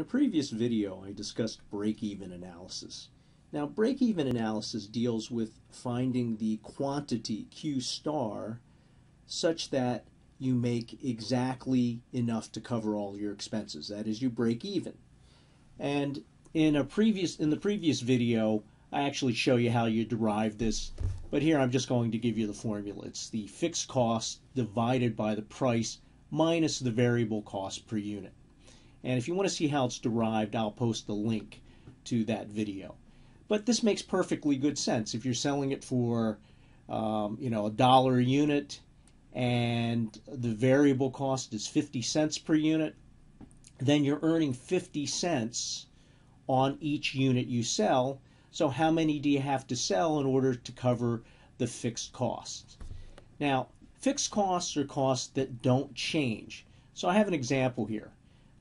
In a previous video, I discussed break-even analysis. Now, break-even analysis deals with finding the quantity Q star such that you make exactly enough to cover all your expenses. That is, you break even. And in a previous in the previous video, I actually show you how you derive this, but here I'm just going to give you the formula. It's the fixed cost divided by the price minus the variable cost per unit. And if you want to see how it's derived, I'll post the link to that video. But this makes perfectly good sense. If you're selling it for, um, you know, a dollar a unit and the variable cost is 50 cents per unit, then you're earning 50 cents on each unit you sell. So how many do you have to sell in order to cover the fixed costs? Now, fixed costs are costs that don't change. So I have an example here.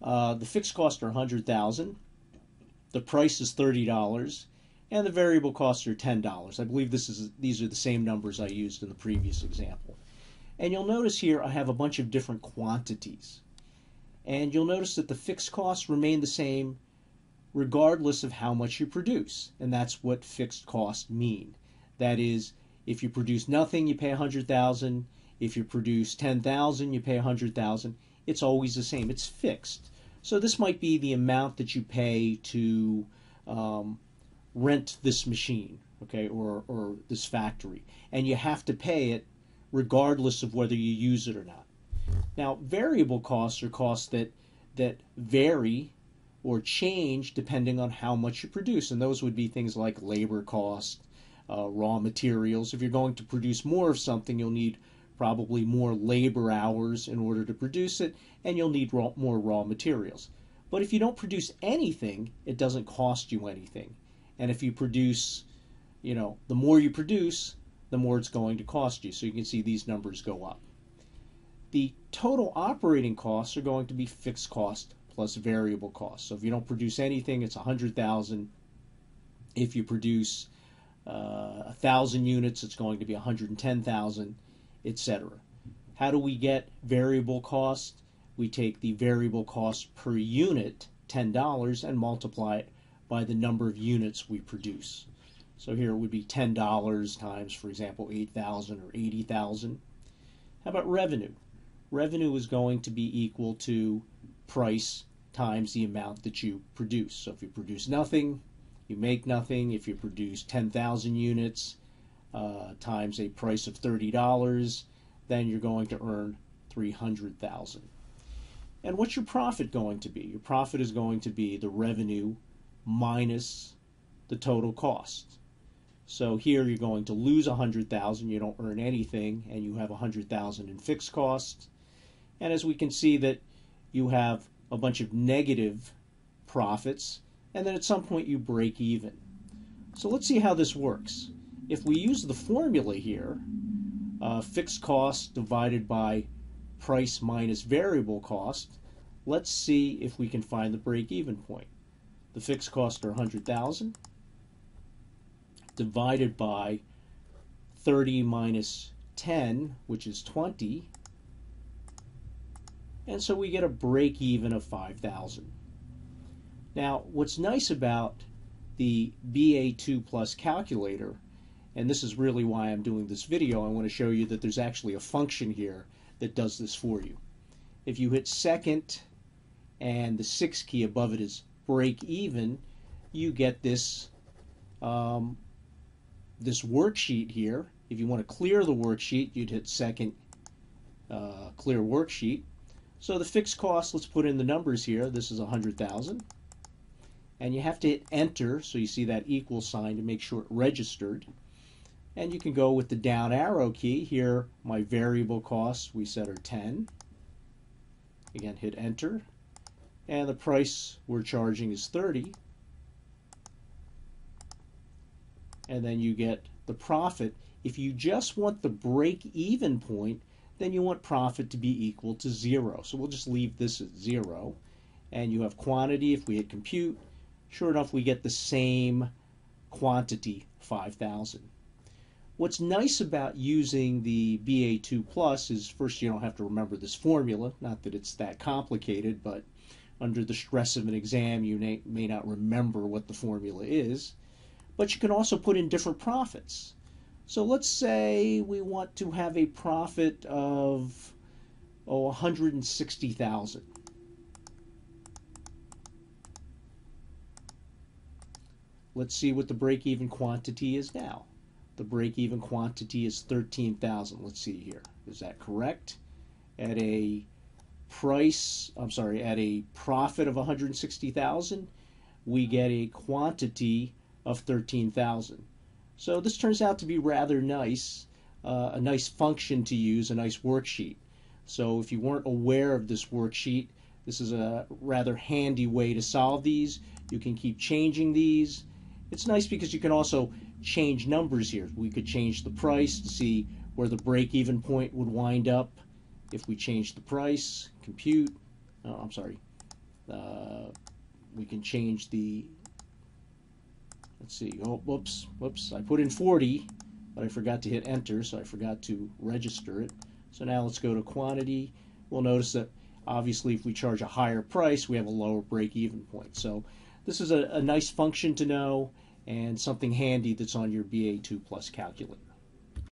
Uh, the fixed costs are 100,000. The price is $30 and the variable costs are $10. I believe this is these are the same numbers I used in the previous example. And you'll notice here I have a bunch of different quantities. And you'll notice that the fixed costs remain the same regardless of how much you produce. And that's what fixed costs mean. That is, if you produce nothing, you pay 100,000. If you produce 10,000, you pay 100,000 it's always the same. It's fixed. So this might be the amount that you pay to um, rent this machine, okay, or, or this factory. And you have to pay it regardless of whether you use it or not. Now, variable costs are costs that, that vary or change depending on how much you produce. And those would be things like labor cost, uh, raw materials. If you're going to produce more of something, you'll need probably more labor hours in order to produce it, and you'll need raw, more raw materials. But if you don't produce anything, it doesn't cost you anything. And if you produce, you know, the more you produce, the more it's going to cost you. So you can see these numbers go up. The total operating costs are going to be fixed cost plus variable cost. So if you don't produce anything, it's 100,000. If you produce uh, 1,000 units, it's going to be 110,000 etc. How do we get variable cost? We take the variable cost per unit, $10, and multiply it by the number of units we produce. So here it would be $10 times, for example, 8,000 or 80,000. How about revenue? Revenue is going to be equal to price times the amount that you produce. So if you produce nothing, you make nothing. If you produce 10,000 units, uh, times a price of $30, then you're going to earn 300,000. And what's your profit going to be? Your profit is going to be the revenue minus the total cost. So here you're going to lose 100,000, you don't earn anything, and you have 100,000 in fixed costs. And as we can see that you have a bunch of negative profits, and then at some point you break even. So let's see how this works if we use the formula here, uh, fixed cost divided by price minus variable cost, let's see if we can find the break-even point. The fixed costs are 100,000 divided by 30 minus 10, which is 20. And so we get a break even of 5,000. Now, what's nice about the BA II Plus calculator and this is really why I'm doing this video. I want to show you that there's actually a function here that does this for you. If you hit second and the six key above it is break even, you get this um, this worksheet here. If you want to clear the worksheet, you'd hit second uh, clear worksheet. So the fixed cost, let's put in the numbers here. This is 100,000. And you have to hit enter so you see that equal sign to make sure it registered. And you can go with the down arrow key. Here, my variable costs we set are 10. Again, hit enter. And the price we're charging is 30. And then you get the profit. If you just want the break-even point, then you want profit to be equal to zero. So we'll just leave this at zero. And you have quantity. If we hit compute, sure enough, we get the same quantity, 5,000. What's nice about using the BA II Plus is first you don't have to remember this formula, not that it's that complicated, but under the stress of an exam, you may, not remember what the formula is. But you can also put in different profits. So let's say we want to have a profit of oh 160,000. Let's see what the break-even quantity is now. The break-even quantity is 13,000. Let's see here. Is that correct? At a price, I'm sorry, at a profit of 160,000, we get a quantity of 13,000. So this turns out to be rather nice, uh, a nice function to use, a nice worksheet. So if you weren't aware of this worksheet, this is a rather handy way to solve these. You can keep changing these. It's nice because you can also change numbers here. We could change the price to see where the break-even point would wind up if we change the price, compute, oh, I'm sorry, uh, we can change the, let's see, oh, whoops, whoops, I put in 40, but I forgot to hit enter, so I forgot to register it. So now let's go to quantity. We'll notice that obviously if we charge a higher price, we have a lower break-even point. So this is a, a nice function to know and something handy that's on your BA II Plus calculator.